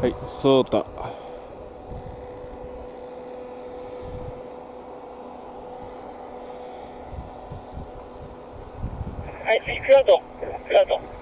はいそうたはい、クラド、クラド。